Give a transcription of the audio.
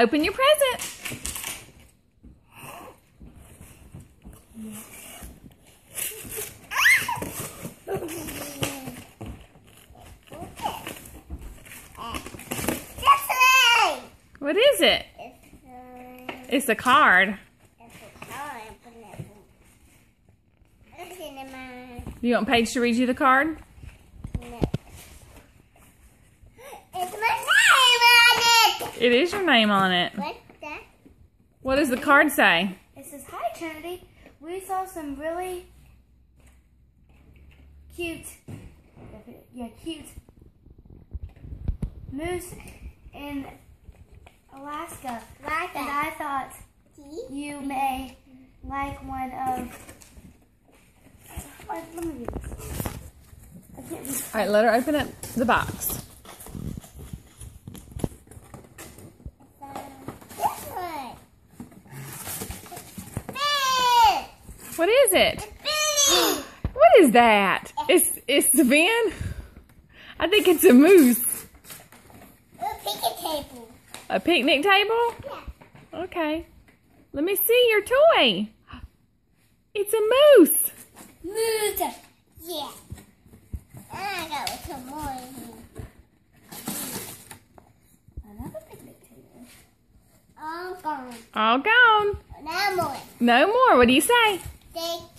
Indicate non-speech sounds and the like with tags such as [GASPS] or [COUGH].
Open your present. What is it? It's a card. You want Paige to read you the card? It's my name on it. Is your name on it. That? What does the card say? It says, Hi, Trinity. We saw some really cute, yeah, cute moose in Alaska. Like And. I thought you may like one of. Let me read this. I can't read. All right, let her open up the box. What is it? [GASPS] What is that? It's it's the van. I think it's a moose. A picnic table. A picnic table? Yeah. Okay. Let me see your toy. It's a moose. Moose. Yeah. I got some more in here. Another picnic table. All gone. All gone. No more. No more. What do you say? Thank